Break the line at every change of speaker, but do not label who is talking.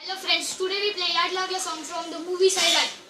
Hello friends, today we play Yard Lagla song from the movie Silent.